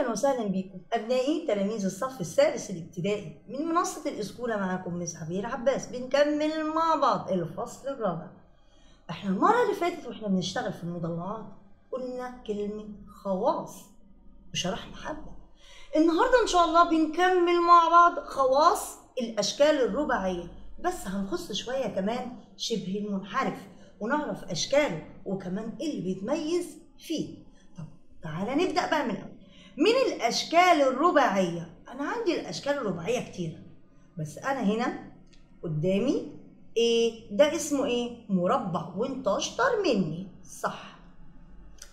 أهلا وسهلا بكم أبنائي تلاميذ الصف السادس الابتدائي من منصة الاسكوله معاكم مس عبير عباس. بنكمل مع بعض الفصل الرابع. إحنا المرة اللي فاتت وإحنا بنشتغل في المضلعات قلنا كلمة خواص وشرحنا حبة. النهارده إن شاء الله بنكمل مع بعض خواص الأشكال الرباعية. بس هنخص شوية كمان شبه المنحرف ونعرف أشكاله وكمان إيه اللي بيتميز فيه. طب تعالى نبدأ بقى من الأول. من الأشكال الرباعية. أنا عندي الأشكال الرباعية كتيرة. بس أنا هنا قدامي إيه ده اسمه إيه؟ مربع. وإنت أشطر مني. صح.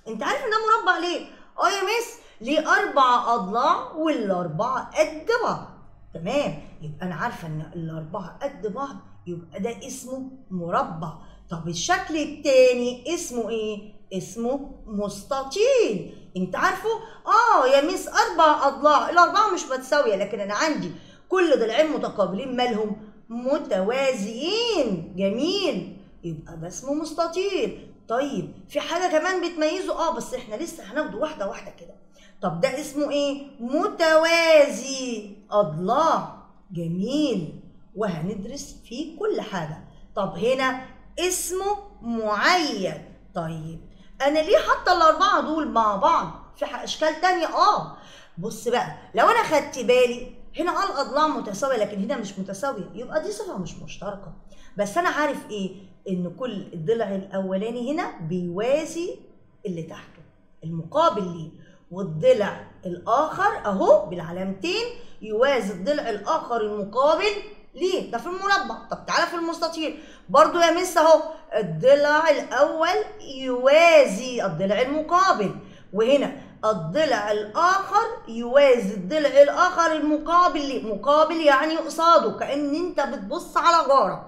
إنت عارف إن ده مربع ليه؟ آه يا مس ليه أربع أضلاع والأربعة قد بعض. تمام. يبقى أنا عارفة إن الأربعة قد بعض. يبقى ده اسمه مربع. طب الشكل التاني اسمه إيه؟ اسمه مستطيل. انت عارفه؟ آه يا مس أربع أضلاع. الأربعة مش متساوية لكن أنا عندي كل ضلعين متقابلين مالهم متوازيين. جميل. يبقى ده اسمه مستطيل. طيب في حاجة كمان بتميزه؟ آه بس إحنا لسه هناخده واحدة واحدة كده. طب ده اسمه إيه؟ متوازي. أضلاع. جميل. وهندرس فيه كل حاجة. طب هنا اسمه معين. طيب أنا ليه حاطة الأربعة دول مع بعض في أشكال تانية؟ آه. بص بقى لو أنا خدت بالي هنا آه الأضلاع متساوية لكن هنا مش متساوية. يبقى دي صفة مش مشتركة. بس أنا عارف إيه؟ إن كل الضلع الأولاني هنا بيوازي اللي تحته. المقابل ليه؟ والضلع الآخر أهو بالعلامتين يوازي الضلع الآخر المقابل ليه؟ ده في المربع. طب تعالى في المستطيل. برضو يا مس اهو الضلع الأول يوازي الضلع المقابل وهنا الضلع الآخر يوازي الضلع الآخر المقابل ليه؟ مقابل يعني قصاده كأن انت بتبص على جارك.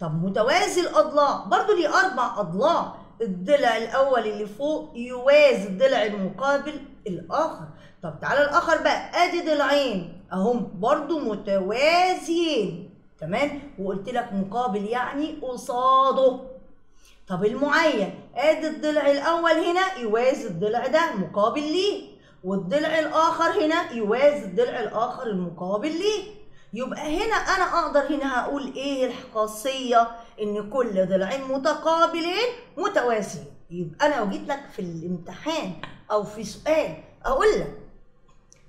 طب متوازي الأضلاع. برضو ليه أربع أضلاع. الضلع الأول اللي فوق يوازي الضلع المقابل الآخر. طب تعالى الآخر بقى. آدي ضلعين. أهم برضو متوازيين تمام؟ وقلت لك مقابل يعني قصاده. طب المعين آدي الضلع الأول هنا يوازي الضلع ده مقابل ليه؟ والضلع الآخر هنا يوازي الضلع الآخر المقابل ليه؟ يبقى هنا أنا أقدر هنا هقول إيه الخاصية؟ إن كل ضلعين متقابلين متوازيين. يبقى أنا لو جيت لك في الامتحان أو في سؤال أقول لك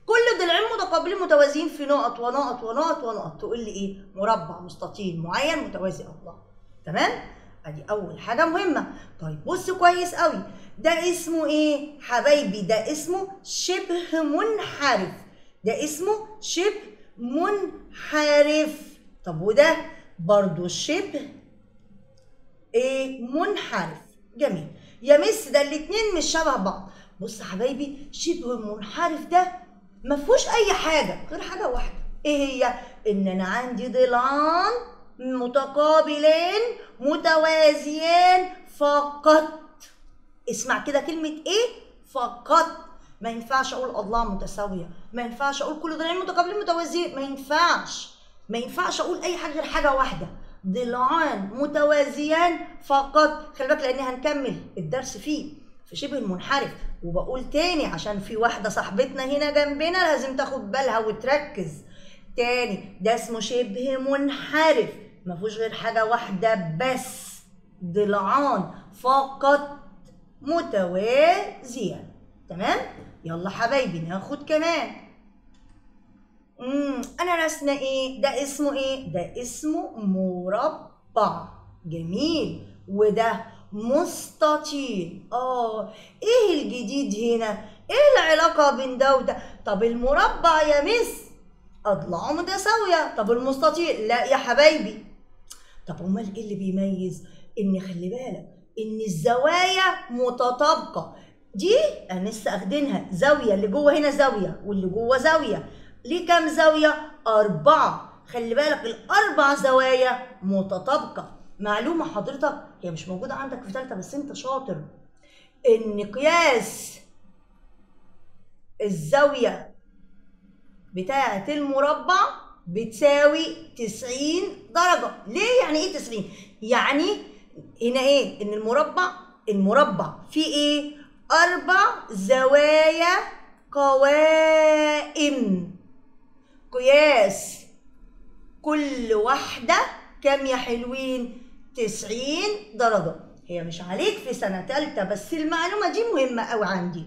كل ضلعين متقابلين متوازيين في نقط ونقط ونقط ونقط. تقول لي إيه؟ مربع مستطيل معين متوازي اضلاع تمام؟ أدي أول حاجة مهمة. طيب بص كويس قوي ده اسمه إيه؟ حبايبي ده اسمه شبه منحرف. ده اسمه شبه منحرف. طب وده برضو شبه إيه؟ منحرف. جميل. يا مس ده الاتنين مش شبه بعض. بص حبايبي شبه منحرف ده ما فيهوش أي حاجة غير حاجة واحدة. إيه هي؟ إن أنا عندي ضلعان متقابلين متوازيين فقط. اسمع كده كلمة إيه؟ فقط. ما ينفعش أقول أضلاع متساوية. ما ينفعش أقول كل ضلعين متقابلين متوازيين. ما ينفعش. ما ينفعش أقول أي حاجة غير حاجة واحدة. ضلعان متوازيان فقط. خلي بالك لأن هنكمل الدرس فيه. في شبه المنحرف. وبقول تاني عشان في واحدة صاحبتنا هنا جنبنا لازم تاخد بالها وتركز. تاني ده اسمه شبه منحرف. ما فيهوش غير حاجة واحدة بس. ضلعان فقط متوازيان. تمام؟ يلا حبايبي ناخد كمان. أنا رسمة إيه؟ ده اسمه إيه؟ ده اسمه مربع. جميل. وده مستطيل آه إيه الجديد هنا؟ إيه العلاقة بين ده وده طب المربع يا مس اضلاعه متساويه طب المستطيل لا يا حبايبي. طب أمال إيه اللي بيميز؟ إن خلي بالك إن الزوايا متطابقة. دي أنا لسه أخدينها. زاوية. اللي جوه هنا زاوية واللي جوه زاوية. ليه كام زاوية؟ أربعة. خلي بالك الأربع زوايا متطابقة. معلومة حضرتك هي مش موجودة عندك في ثالثه بس أنت شاطر. إن قياس الزاوية بتاعة المربع بتساوي 90 درجة. ليه يعني إيه 90 يعني هنا إيه؟ إن المربع المربع فيه إيه؟ أربع زوايا قوائم. قياس كل واحدة كام يا حلوين؟ تسعين درجة. هي مش عليك في سنة تالتة بس المعلومة دي مهمة أوي عندي.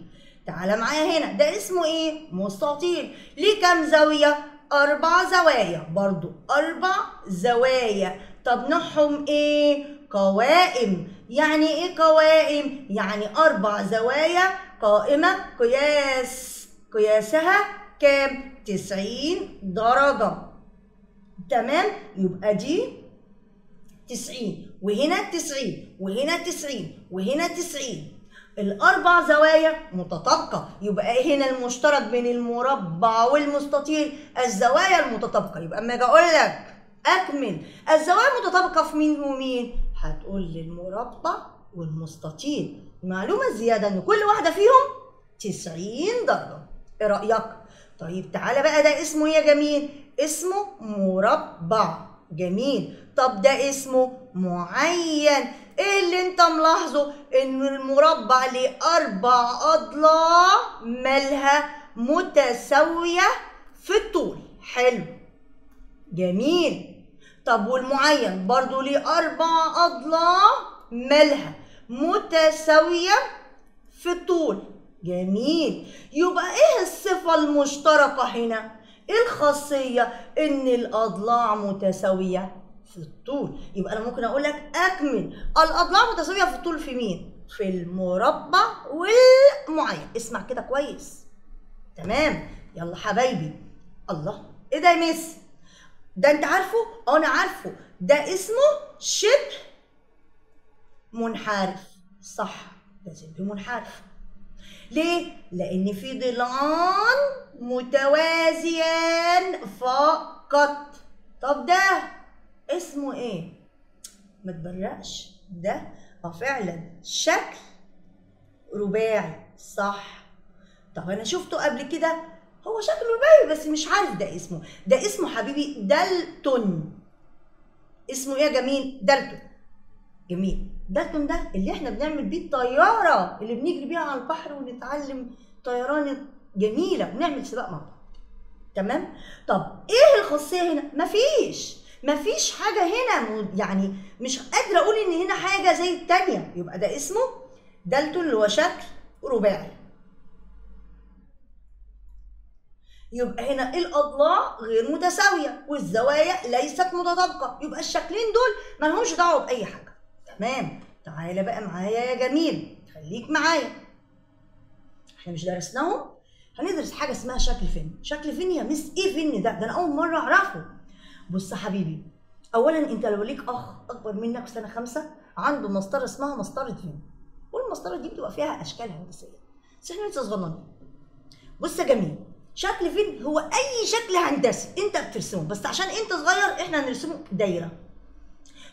تعالى معايا هنا. ده اسمه إيه؟ مستطيل. ليه كام زاوية؟ أربع زوايا. برضو أربع زوايا. طب نوعهم إيه؟ قوائم. يعني إيه قوائم؟ يعني أربع زوايا قائمة. قياس قياسها كام؟ تسعين درجة. تمام؟ يبقى دي تسعين وهنا تسعين وهنا تسعين وهنا تسعين. الأربع زوايا متطابقة. يبقى هنا المشترك بين المربع والمستطيل؟ الزوايا المتطابقة. يبقى أما أجي أقول لك أكمل. الزوايا المتطابقة في مين ومين؟ هتقول لي المربع والمستطيل. المعلومة الزيادة إن كل واحدة فيهم 90 درجة. إيه رأيك؟ طيب تعالى بقى ده اسمه إيه يا جميل؟ اسمه مربع. جميل. طب ده اسمه معين. إيه اللي انت ملاحظه؟ ان المربع ليه أربع اضلاع مالها متساوية في الطول. حلو. جميل. طب والمعين برضو ليه أربع اضلاع مالها متساوية في الطول. جميل. يبقى إيه الصفة المشتركة هنا؟ إيه الخاصية إن الأضلاع متساوية في الطول؟ يبقى أنا ممكن أقول لك أكمل. الأضلاع متساوية في الطول في مين؟ في المربع والمعين. اسمع كده كويس. تمام؟ يلا حبايبي. الله. إيه ده يا مس ده أنت عارفه؟ آه أنا عارفه. ده اسمه شبه منحرف. صح. ده شبه منحرف. ليه؟ لأن في ضلعان متوازيان فقط. طب ده اسمه إيه؟ ما تبرقش. ده آه فعلا شكل رباعي صح. طب أنا شفته قبل كده. هو شكله رباعي بس مش عارف ده اسمه. ده اسمه حبيبي دالتون. اسمه إيه يا جميل؟ دالتون. جميل. دالتون ده اللي إحنا بنعمل بيه الطيارة اللي بنجري بيها على البحر ونتعلم طيران جميلة ونعمل سباق مع بعض. تمام؟ طب إيه الخاصية هنا؟ مفيش. مفيش حاجة هنا يعني مش قادرة أقول إن هنا حاجة زي التانية. يبقى ده اسمه دالتون اللي هو شكل رباعي. يبقى هنا الأضلاع غير متساوية والزوايا ليست متطابقة. يبقى الشكلين دول ما لهمش دعوة بأي حاجة. تمام؟ تعالى بقى معايا يا جميل خليك معايا. إحنا مش درسناهم؟ هندرس حاجة اسمها شكل فن. شكل فن يا مس إيه فن ده؟ ده أنا أول مرة أعرفه. بص يا حبيبي اولا أنت لو ليك أخ أكبر منك سنة خمسة عنده مسطرة اسمها مسطرة فن. والمسطرة دي بتبقى فيها أشكال هندسية. بس إحنا لسه صغننين. بص يا جميل شكل فين هو أي شكل هندسي أنت بترسمه. بس عشان أنت صغير إحنا هنرسمه دايرة.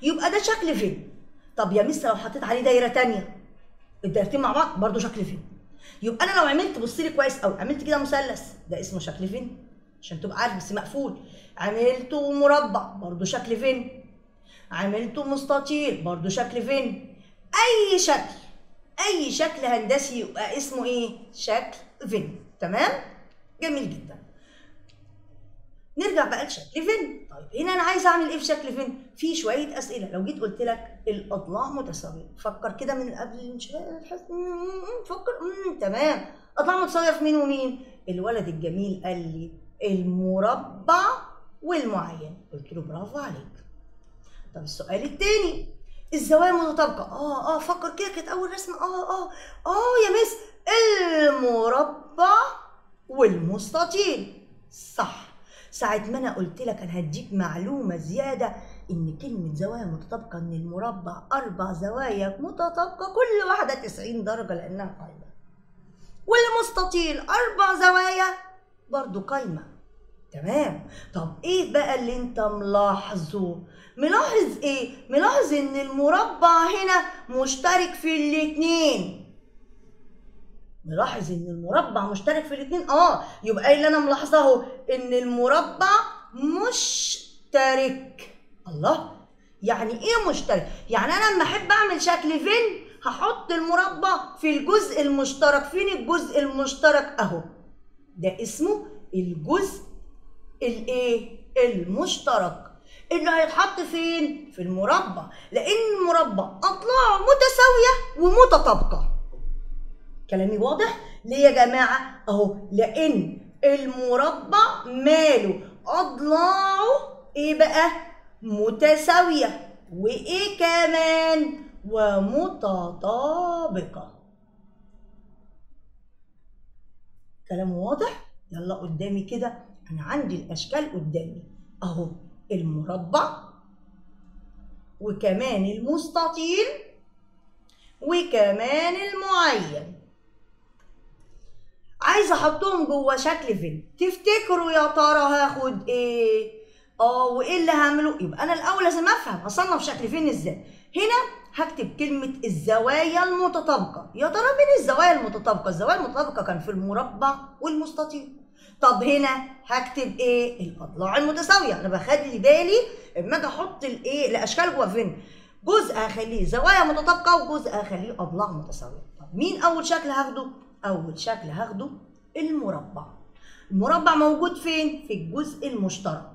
يبقى ده شكل فين طب يا مس لو حطيت عليه دايرة تانية. الدايرتين مع بعض برضو شكل فين يبقى أنا لو عملت بص لي كويس قوي عملت كده مثلث ده اسمه شكل فين عشان تبقى عارف بس مقفول. عملته مربع برضو شكل فين عملته مستطيل برضو شكل فين أي شكل أي شكل هندسي يبقى اسمه إيه؟ شكل فين تمام؟ جميل جدا. نرجع بقى لشكل فين طيب هنا أنا عايزه أعمل إيه في شكل فين في شوية أسئلة. لو جيت قلت لك الأضلاع متساويه فكر كده من قبل الانشاء فكر. مم. تمام. أضلاع متساويه في مين ومين؟ الولد الجميل قال لي المربع والمعين. قلت له برافو عليك. طب السؤال التاني. الزوايا متطابقة. آه آه فكر كده. كانت أول رسمة. آه آه آه يا مس. المربع والمستطيل. صح. ساعة ما أنا قلت لك أنا هديك معلومة زيادة إن كلمة زوايا متطابقة إن المربع أربع زوايا متطابقة كل واحدة 90 درجة لأنها قايمة. والمستطيل أربع زوايا برضو قايمة. تمام؟ طب إيه بقى اللي أنت ملاحظه؟ ملاحظ إيه؟ ملاحظ إن المربع هنا مشترك في الاتنين. نلاحظ إن المربع مشترك في الاثنين آه يبقى إيه اللي أنا ملاحظه اهو إن المربع مشترك. الله يعني إيه مشترك؟ يعني أنا لما أحب أعمل شكل فين؟ هحط المربع في الجزء المشترك. فين الجزء المشترك؟ أهو. ده اسمه الجزء الإيه؟ المشترك. اللي هيتحط فين؟ في المربع. لأن المربع اضلاعه متساوية ومتطابقة. كلامي واضح؟ ليه يا جماعة؟ أهو لأن المربع ماله. أضلاعه إيه بقى؟ متساوية. وإيه كمان؟ ومتطابقة. كلام واضح؟ يلا قدامي كده. أنا عندي الأشكال قدامي. أهو المربع وكمان المستطيل وكمان المعين. عايزه احطهم جوه شكل فيلم. تفتكروا يا ترى هاخد إيه؟ آه وايه اللي هعمله؟ يبقى أنا الأول لازم أفهم هصنف شكل فين إزاي. هنا هكتب كلمة الزوايا المتطابقة. يا ترى مين الزوايا المتطابقة؟ الزوايا المتطابقة كان في المربع والمستطيل. طب هنا هكتب إيه؟ الأضلاع المتساوية. أنا بخلي بالي إما أجي أحط الإيه؟ الأشكال جوه فين جزء هخليه زوايا متطابقة وجزء هخليه أضلاع متساوية. طب مين أول شكل هاخده؟ أول شكل هاخده المربع. المربع موجود فين؟ في الجزء المشترك.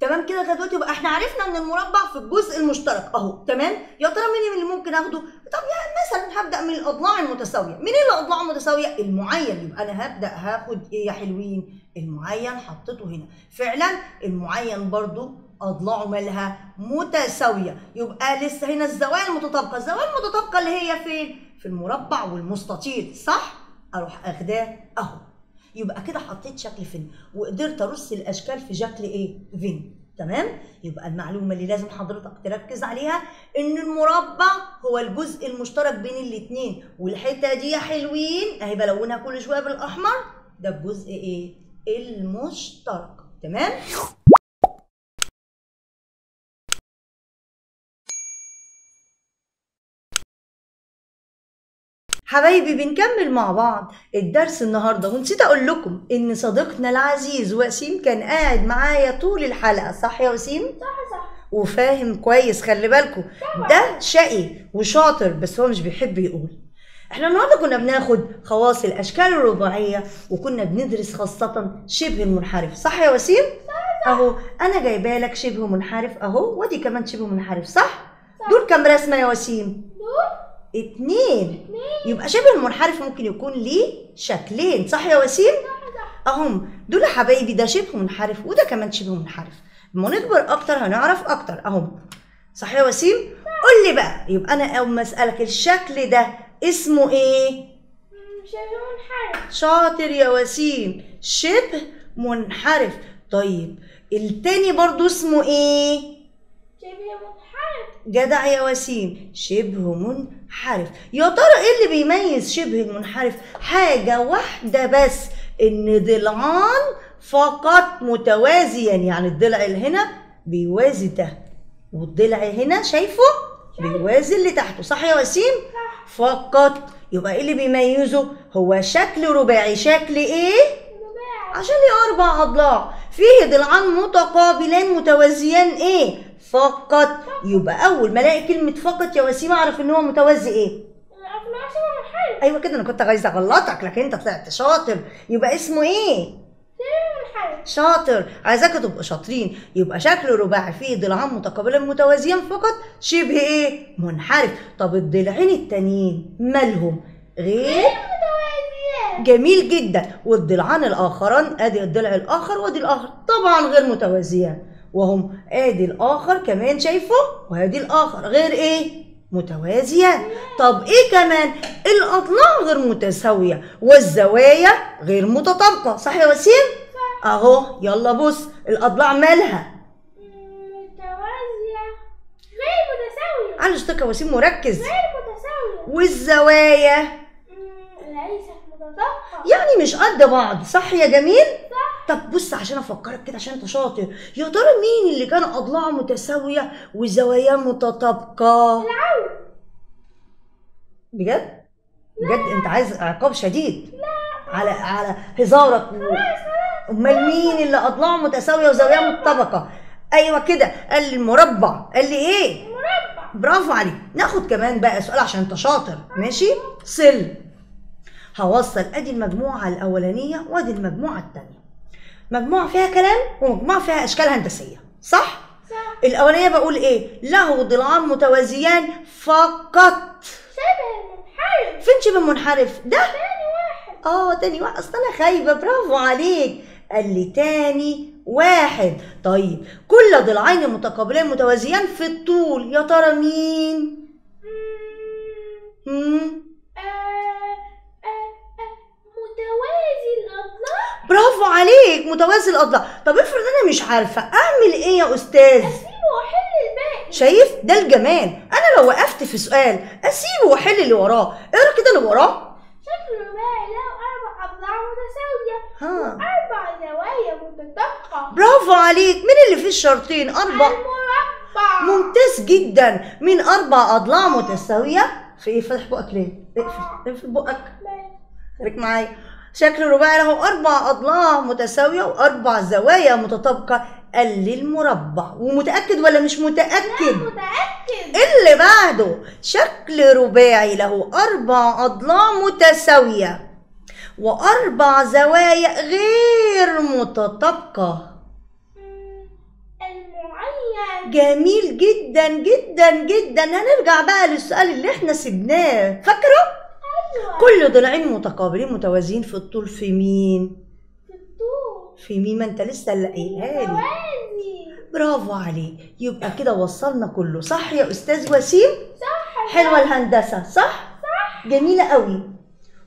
تمام كده لغايه دلوقتي يبقى إحنا عرفنا إن المربع في الجزء المشترك. أهو تمام؟ يا ترى مين اللي ممكن أخده؟ طب يعني مثلا هبدأ من الأضلاع المتساوية. مين اللي أضلاعه متساوية؟ المعين. يبقى أنا هبدأ هاخد إيه يا حلوين؟ المعين حطيته هنا. فعلا المعين برضو أضلاعه مالها متساوية. يبقى لسه هنا الزوايا المتطابقة. الزوايا المتطابقة اللي هي فين؟ في المربع والمستطيل صح؟ أروح أخداه أهو. يبقى كده حطيت شكل فين؟ وقدرت أرص الأشكال في شكل إيه؟ فين؟ تمام؟ يبقى المعلومة اللي لازم حضرتك تركز عليها إن المربع هو الجزء المشترك بين الاثنين والحتة دي يا حلوين أهي بلونها كل شوية بالأحمر ده الجزء إيه؟ المشترك. تمام؟ حبايبي بنكمل مع بعض الدرس النهارده. ونسيت أقول لكم إن صديقنا العزيز وسيم كان قاعد معايا طول الحلقة. صح يا وسيم؟ صح صح. وفاهم كويس خلي بالكم. ده شقي وشاطر بس هو مش بيحب يقول. إحنا النهارده كنا بناخد خواص الأشكال الرباعية وكنا بندرس خاصة شبه المنحرف. صح يا وسيم؟ أهو أنا جايبه لك شبه منحرف أهو ودي كمان شبه منحرف. صح. دول كام رسمة يا وسيم؟ اتنين. يبقى شبه المنحرف ممكن يكون ليه شكلين. صح يا وسيم؟ أهم. دول يا حبايبي ده شبه منحرف وده كمان شبه منحرف. لما نكبر أكتر هنعرف أكتر. أهم. صح يا وسيم؟ قول لي بقى. يبقى أنا أول ما أسألك الشكل ده اسمه إيه؟ شبه منحرف. شاطر يا وسيم. شبه منحرف. طيب التاني برضو اسمه إيه؟ جدع يا وسيم. شبه منحرف. يا ترى إيه اللي بيميز شبه المنحرف؟ حاجة واحدة بس إن ضلعان فقط متوازيا. يعني الضلع اللي هنا بيوازي ده والضلع هنا شايفه بيوازي اللي تحته. صح يا وسيم؟ فقط. يبقى إيه اللي بيميزه؟ هو شكل رباعي. شكل إيه؟ رباعي. عشان ليه أربع أضلاع؟ فيه ضلعان متقابلان متوازيان إيه؟ فقط يبقى أول ما ألاقي كلمة فقط يا وسيم أعرف إن هو متوازي إيه؟ أيوه كده أنا كنت عايزة أغلطك لكن أنت طلعت شاطر. يبقى اسمه إيه؟ شاطر. عايزاكم تبقوا شاطرين. يبقى شكل رباعي فيه ضلعان متقابلان متوازيان فقط شبه إيه؟ منحرف. طب الضلعين التانيين مالهم؟ غير جميل جدا. والضلعان الآخران أدي الضلع الآخر وأدي الآخر. طبعا غير متوازيان. وهم آدي الآخر كمان شايفه وآدي الآخر. غير إيه؟ متوازيان طب إيه كمان؟ الاضلاع غير متساوية والزوايا غير متطابقة. صح يا وسيم؟ أهو يلا بص الاضلاع مالها؟ متوازية. غير متساوية. على اشتكى وسيم مركز غير متساوية. والزوايا؟ ليست متطابقة. يعني مش قد بعض. صح يا جميل؟ صح. طب بص عشان أفكرك كده عشان أنت شاطر. يا ترى مين اللي كان أضلاعه متساوية وزواياه متطابقة؟ العون. بجد؟ بجد؟ أنت عايز عقاب شديد؟ على على هزارك. أمال مين اللي أضلاعه متساوية وزواياه متطابقة؟ أيوه كده. قال لي المربع. قال لي إيه؟ مربع برافو عليك. ناخد كمان بقى سؤال عشان أنت شاطر. ماشي؟ صل. هوصل. أدي المجموعة الأولانية وأدي المجموعة الثانية مجموعة فيها كلام ومجموعة فيها أشكال هندسية صح؟ صح. الأولانية بقول إيه؟ له ضلعان متوازيان فقط. شبه المنحرف فين شبه منحرف. ده؟ تاني واحد. آه تاني واحد. أصل أنا خايبة. برافو عليك. قال لي تاني واحد. طيب كل ضلعين متقابلين متوازيان في الطول. يا ترى مين؟ مم، برافو عليك متوازي الأضلاع. طب افرض أنا مش عارفة أعمل إيه يا أستاذ؟ أسيبه وأحل الباقي. شايف؟ ده الجمال. أنا لو وقفت في سؤال أسيبه وأحل اللي وراه. اقرا كده اللي وراه؟ شكل رباعي له أربع أضلاع متساوية. ها. أربع زوايا متطابقة. برافو عليك. مين اللي فيه الشرطين؟ أربع. المربع. ممتاز جدا. من أربع أضلاع متساوية. في إيه؟ فاتح بقك ليه؟ اقفل. اقفل بقك. خليك معايا. شكل رباعي له أربع أضلاع متساوية وأربع زوايا متطابقة. قال لي المربع. ومتأكد ولا مش متأكد؟ متأكد. اللي بعده. شكل رباعي له أربع أضلاع متساوية وأربع زوايا غير المعين. جميل جدا جدا جدا. هنرجع بقى للسؤال اللي إحنا سبناه فاكره؟ كل ضلعين متقابلين متوازيين في الطول. في مين؟ في الطول. في مين؟ ما انت لسه اللي قايلها لي. برافو عليك. يبقى كده وصلنا كله. صح يا أستاذ وسيم؟ صح حلوة الهندسة صح؟ صح. جميلة قوي.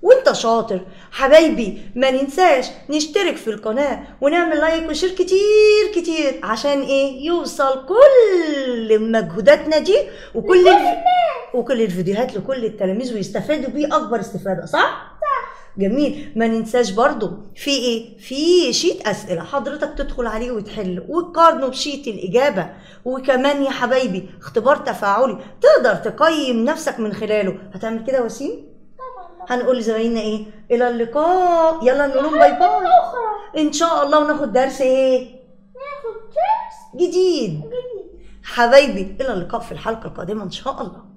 وانت شاطر. حبايبي ما ننساش نشترك في القناة ونعمل like و share كتير كتير عشان إيه؟ يوصل كل مجهوداتنا دي وكل الف... وكل الفيديوهات لكل التلاميذ ويستفادوا بيه أكبر استفادة صح؟ جميل. ما ننساش برضو في إيه؟ في sheet أسئلة حضرتك تدخل عليه وتحل وتقارنه ب sheet الإجابة. وكمان يا حبايبي اختبار تفاعلي تقدر تقيم نفسك من خلاله. هتعمل كده وسيم؟ هنقول لزمايلنا إيه؟ إلى اللقاء. يلا نقول لهم باي باي. إن شاء الله وناخد درس إيه؟ ناخد درس جديد. جديد. حبايبي إلى اللقاء في الحلقة القادمة إن شاء الله.